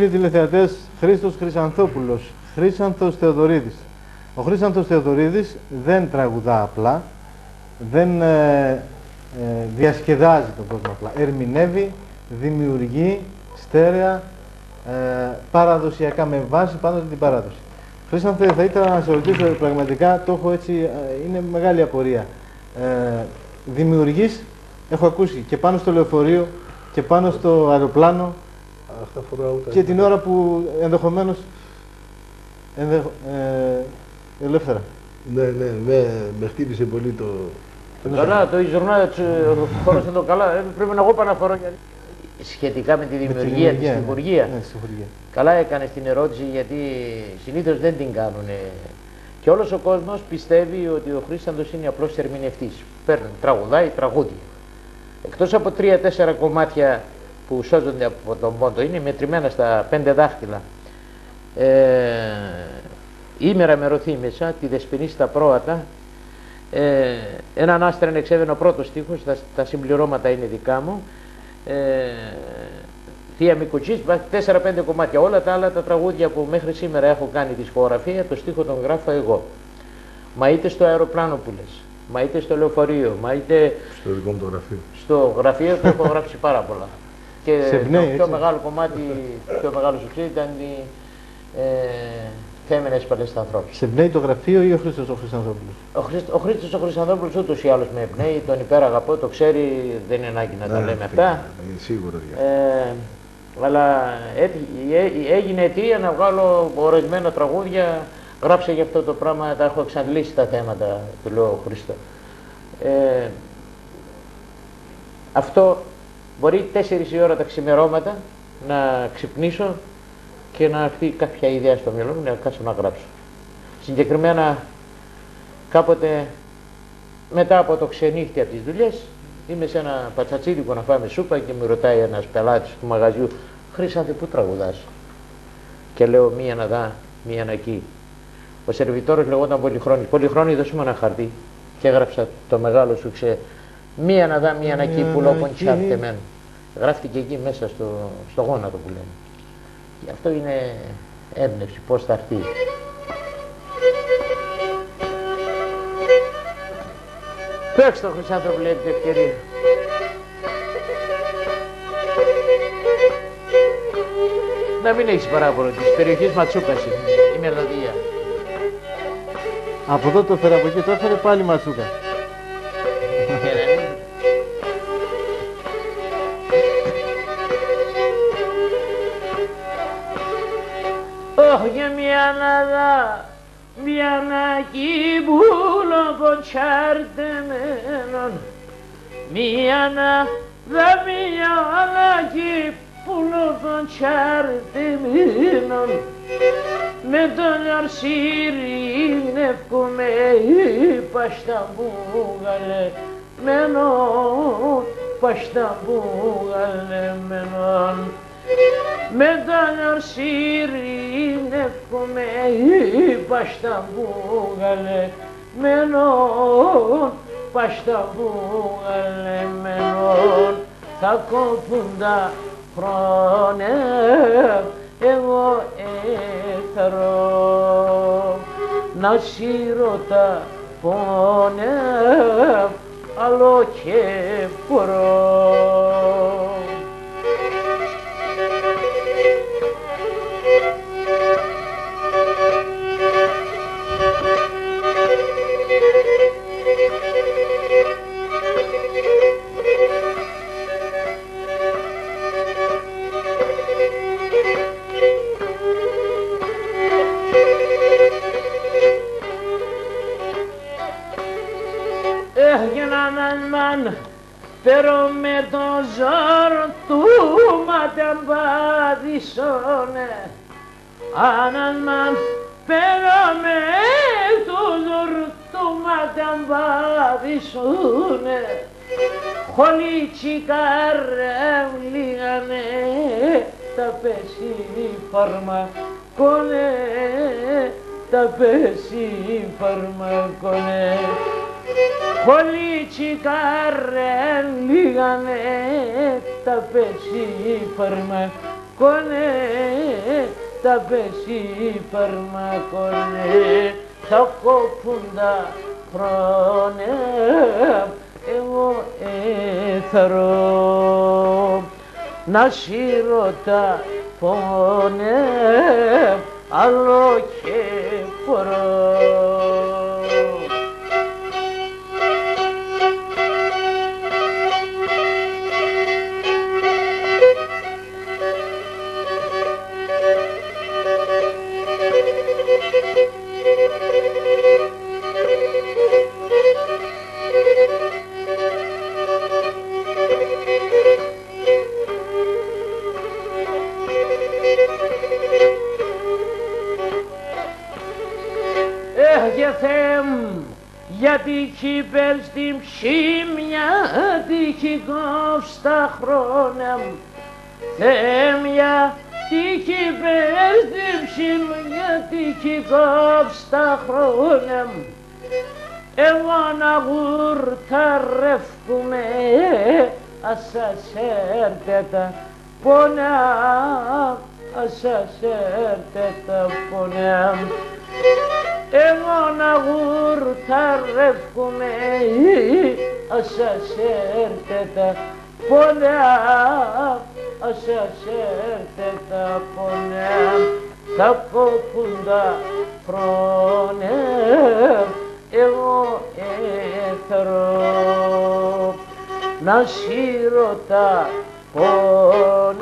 Φίλοι τηλεθεατές, Χρήστος Χρυσανθόπουλος, Χρήσανθος Θεοδωρίδης. Ο Χρήσανθος Θεοδωρίδης δεν τραγουδά απλά, δεν ε, ε, διασκεδάζει τον κόσμο απλά. Ερμηνεύει, δημιουργεί στέρεα, ε, παραδοσιακά με βάση πάνω την παράδοση. Χρήσανθε, θα ήθελα να σε ρωτήσω πραγματικά, το έχω έτσι, ε, είναι μεγάλη απορία. Ε, δημιουργείς, έχω ακούσει, και πάνω στο λεωφορείο και πάνω στο αεροπλάνο, Αυτά φοράω τα και την ώρα που ενδεχομένως ενδεχ, ε, ελεύθερα. Ναι, ναι, με, με χτύπησε πολύ το... Καλά, το Ιζουρνά χώρο το καλά. Ε, Πρέπει να εγώ πάω να φορώ γιατί. Σχετικά με τη Με τη δημιουργία, τη ναι. δημιουργία. Ναι, στη χορηγία. Καλά έκανε την ερώτηση γιατί συνήθως δεν την κάνουν. Και όλος ο κόσμος πιστεύει ότι ο Χρήσταντος είναι απλώς ερμηνευτής. Παίρνει, τραγουδάει τραγούδια. Εκτός από τρία-τέσσερα κομμάτια που σώζονται από τον πόντο, είναι μετρημένα στα πέντε δάχτυλα. Ε, ήμερα με ροθύμησα, τη δεσποινή στα πρόατα, ε, έναν άστραν εξέβαινε ο πρώτος στίχος, τα, τα συμπληρώματα είναι δικά μου. Ε, Θεία Μικουτσής, τέσσερα-πέντε κομμάτια. Όλα τα άλλα τα τραγούδια που μέχρι σήμερα έχω κάνει τη δισκογραφία, το στίχο τον γράφω εγώ. Μα είτε στο αεροπλάνο που λες, μα είτε στο λεωφορείο, μα είτε στο δικό μου το γραφείο. στο γραφείο που έχω γράψει πάρα πολλά. Και Σε εμπνέει, το πιο έτσι. μεγάλο κομμάτι, το πιο μεγάλο σου ήταν η ε, Θέμενες Παλές ανθρώπους. Σε εμπνέει το γραφείο ή ο Χρήστος ο Χρυσανθόπουλος. Ο, Χρήστο, ο Χρήστος ο Χρυσανθόπουλος ούτως ή άλλως με εμπνέει, τον υπεραγαπώ, το ξέρει, δεν είναι ανάγκη να τα Ναι, λέμε αυτά. ναι, Σίγουρα. για- Ε, αλλά έτυχε- ε- έγινε αιτία να βγάλω ορισμένα τραγούδια. Γράψε για αυτό το πράγμα, τα έχω εξαντλήσει τα θέματα, του λέω ο Χριστό. Ε, αυτό μπορεί 4 η ώρα τα ξημερώματα να ξυπνήσω και να έρθει κάποια ιδέα στο μυαλό μου να κάτσω να γράψω. Συγκεκριμένα κάποτε μετά από το ξενύχτη από τις δουλειές είμαι σε ένα πατσατσίδικο να φάμε σούπα και μου ρωτάει ένας πελάτης του μαγαζιού «Χρήσανθε, πού τραγουδάς» και λέω μία να δά, μία να εκεί. Ο σερβιτόρος λεγόταν Πολυχρόνης. Πολυχρόνη δώσε μου ένα χαρτί και έγραψα το μεγάλο σου ξέ «Μία να δά, μία να εκεί που Μία λόγω να εκεί». τσάρτεμέν». Γράφτηκε εκεί μέσα στο, στο γόνατο που λένε. Και αυτό είναι έμπνευση, πώς θα έρθει. Παίξτε το Χρυσάνθρωπο λέει την ευκαιρία. Να μην έχεις παράπονο της περιοχής Ματσούκας είναι η μελωδία. Από εδώ το έφερε από εκεί, το έφερε πάλι Ματσούκας. Ωχ, για μια να δα, μια να κυβούλο κοντσάρτεμένον, μια να δα, μια να κυβούλο κοντσάρτεμένον, με τον αρσύρινευκουμε παστα μπουγαλε μενον παστα μπουγαλε μενον με τον αρσύρινευκουμε παστα μπουγαλε μενον παστα μπουγαλε μενον θα κόβουν τα χρόνια εγώ έθαρο να σύρω πόνε άλλο και φορώ. έγιναν μαν pero με το ζόρ του ματεμπάδισονε άναν μαν pero με το ζόρ του ματεμπάδισονε χολίτσι καρέμ λίγανε τα πέσει φαρμακόνε τα πέσει φαρμακόνε Πολύ τσικάρεν λίγανε τα πεσί φαρμακόνε τα πέσει φαρμακονέ θα κόπουν τα χρόνια εγώ έθαρω. Να σύρω πόνε άλλο και φορώ γιατί κύπελ στην ψήμια τύχη στα χρόνια Θέμια τι κύπελ στην ψήμια τύχη στα χρόνια εγώ να γουρταρεύκουμε ας σας έρθετε τα πονά ας σας έρθετε τα πονά εγώ να γουρταρεύκουμε ας σας έρθετε τα πολλά ας σας έρθετε τα πολλά θα κόπουν τα χρόνια εγώ έθρω. Να σύρω τα πόνε άλλο και